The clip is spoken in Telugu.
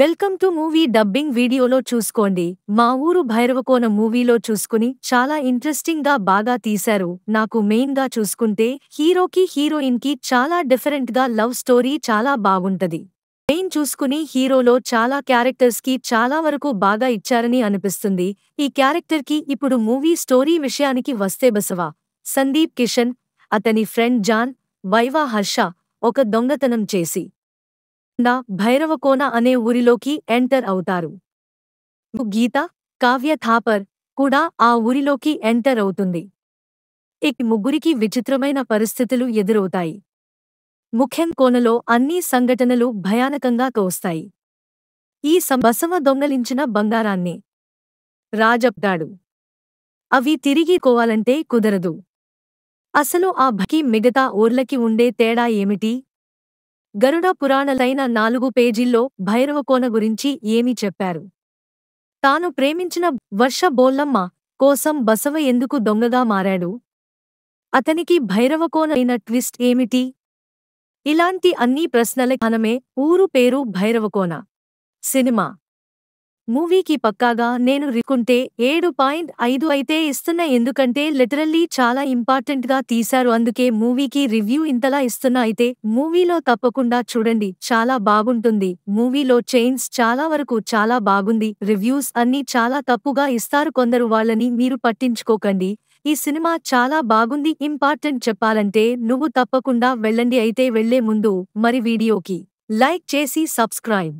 వెల్కమ్ టు మూవీ డబ్బింగ్ వీడియోలో చూసుకోండి. మా ఊరు భైరవకోన మూవీలో చూసుకుని చాలా ఇంట్రెస్టింగ్గా బాగా తీశారు. నాకు మెయిన్గా చూసుకుంటే హీరోకి హీరోయిన్కి చాలా డిఫరెంట్గా లవ్ స్టోరీ చాలా బాగుంటది. మెయిన్ చూసుకుని హీరోలో చాలా క్యారెక్టర్స్కి చాలా వరకు బాగా ఇచ్చారని అనిపిస్తుంది. ఈ క్యారెక్టర్కి ఇప్పుడు మూవీ స్టోరీ విషయానికి వస్తే బసవా. సందీప్ కిషన్ అతని ఫ్రెండ్ జాన్ వైవా హర్ష ఒక దొంగతనం చేసి భైరవకోన అనే ఊరిలోకి ఎంటర్ అవుతారు. గీత కావ్య థాపర్ కూడా ఆ ఊరిలోకి ఎంటర్ అవుతుంది. ఇక ముగ్గురికి విచిత్రమైన పరిస్థితులు ఎదురవుతాయి. ముఖ్యం కోనలో అన్ని సంఘటనలు భయానకంగా కోస్తాయి ఈ బసవ దొంగలించిన బంగారాన్ని రాజప్తాడు అవి తిరిగి కోవాలంటే కుదరదు. అసలు ఆ భకి మిగతా ఊర్లకి ఉండే తేడా ఏమిటి? గరుడ పురాణలైన నాలుగు పేజీల్లో భైరవకోన గురించి ఏమి చెప్పారు. తాను ప్రేమించిన వర్ష బోల్లమ్మ కోసం బసవ ఎందుకు దొంగగా మారాడు? అతనికి భైరవకోన అయిన ట్విస్ట్ ఏమిటి? ఇలాంటి అన్ని ప్రశ్నల కనమే ఊరు పేరు భైరవకోన సినిమా మూవీకి పక్కాగా నేను రికుంటే ఏడు పాయింట్ ఐదు అయితే ఇస్తున్నా ఎందుకంటే లిటరల్లీ చాలా ఇంపార్టెంట్గా తీశారు. అందుకే మూవీకి రివ్యూ ఇంతలా ఇస్తున్నా అయితే మూవీలో తప్పకుండా చూడండి. చాలా బాగుంటుంది. మూవీలో చైన్స్ చాలా వరకు చాలా బాగుంది. రివ్యూస్ అన్నీ చాలా తప్పుగా ఇస్తారు కొందరు వాళ్ళని మీరు పట్టించుకోకండి. ఈ సినిమా చాలా బాగుంది. ఇంపార్టెంట్ చెప్పాలంటే నువ్వు తప్పకుండా వెళ్ళండి. అయితే వెళ్ళే ముందు మరి వీడియోకి లైక్ చేసి సబ్స్క్రైబ్.